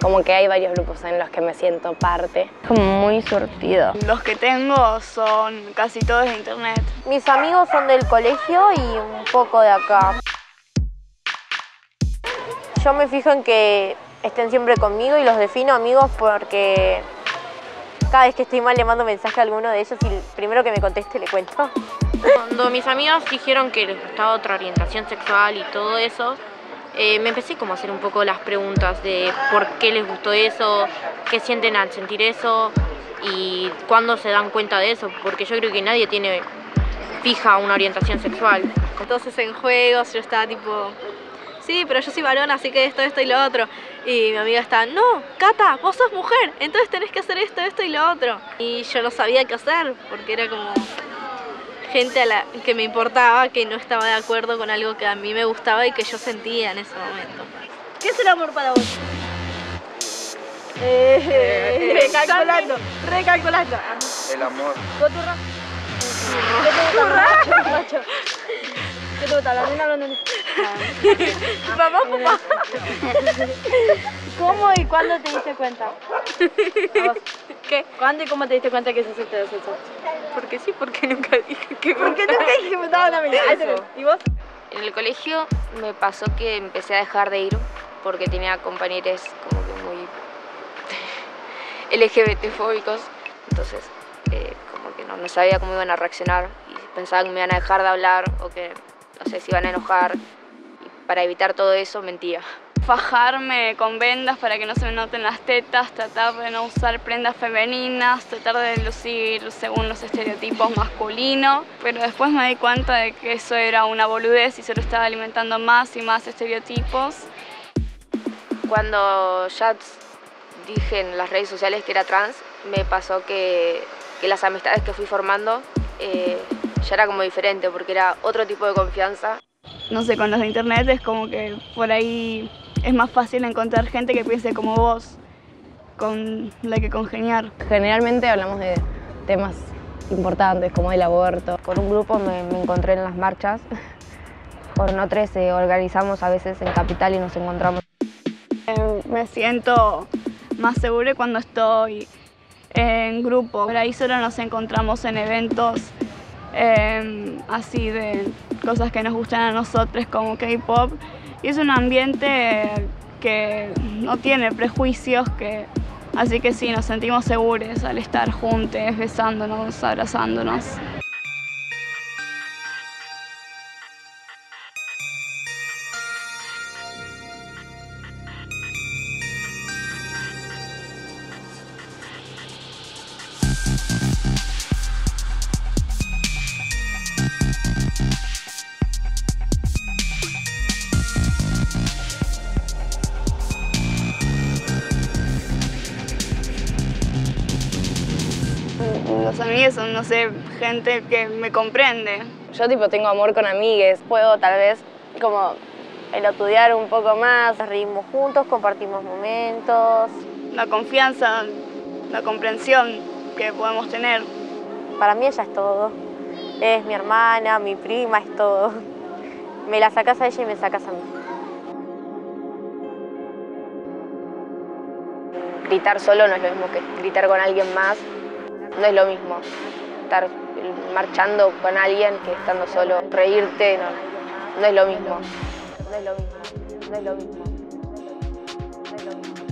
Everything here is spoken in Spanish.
Como que hay varios grupos en los que me siento parte. Como muy surtido. Los que tengo son casi todos de internet. Mis amigos son del colegio y un poco de acá. Yo me fijo en que estén siempre conmigo y los defino amigos porque cada vez que estoy mal le mando mensaje a alguno de ellos y el primero que me conteste le cuento. Cuando mis amigas dijeron que les gustaba otra orientación sexual y todo eso, eh, me empecé como a hacer un poco las preguntas de por qué les gustó eso, qué sienten al sentir eso y cuándo se dan cuenta de eso, porque yo creo que nadie tiene fija una orientación sexual. Entonces en juegos yo estaba tipo, sí, pero yo soy varón, así que esto, esto y lo otro. Y mi amiga estaba, no, Cata, vos sos mujer, entonces tenés que hacer esto, esto y lo otro. Y yo no sabía qué hacer, porque era como gente a la que me importaba, que no estaba de acuerdo con algo que a mí me gustaba y que yo sentía en ese momento. ¿Qué es el amor para vos? Eh, recalculando, recalculando. El amor. ¿Vos, turra? ¿Qué te gusta? Borracho. ¿Qué te gusta? ¿La nena o la nena? Papá, papá. ¿Cómo y cuándo te diste cuenta? ¿A. ¿Cuándo y cómo te diste cuenta que sos heterosexual? Porque sí, porque nunca dije que Porque nunca dije que me estaba una amiga. ¿Y vos? En el colegio me pasó que empecé a dejar de ir porque tenía compañeros como que muy LGBT fóbicos, entonces eh, como que no, no sabía cómo iban a reaccionar y pensaba que me iban a dejar de hablar o que no sé si iban a enojar y para evitar todo eso mentía. Fajarme con vendas para que no se me noten las tetas, tratar de no usar prendas femeninas, tratar de lucir según los estereotipos masculinos, pero después me di cuenta de que eso era una boludez y solo estaba alimentando más y más estereotipos. Cuando ya dije en las redes sociales que era trans, me pasó que, que las amistades que fui formando eh, ya era como diferente porque era otro tipo de confianza. No sé, con los de internet es como que por ahí es más fácil encontrar gente que piense como vos, con la que congeniar. Generalmente hablamos de temas importantes como el aborto. Con un grupo me, me encontré en las marchas. Con otros eh, organizamos a veces en Capital y nos encontramos. Eh, me siento más segura cuando estoy en grupo. Por ahí solo nos encontramos en eventos eh, así de cosas que nos gustan a nosotros como K-pop y es un ambiente que no tiene prejuicios, que, así que sí, nos sentimos seguros al estar juntos, besándonos, abrazándonos. Los amigos son, no sé, gente que me comprende. Yo tipo tengo amor con amigues, puedo tal vez como estudiar un poco más. Reímos juntos, compartimos momentos. La confianza, la comprensión que podemos tener. Para mí ella es todo. Es mi hermana, mi prima, es todo. Me la sacas a ella y me sacas a mí. Gritar solo no es lo mismo que gritar con alguien más no es lo mismo estar marchando con alguien que estando solo. Reírte no, no es lo mismo. No es lo mismo. No es lo mismo. No es lo mismo.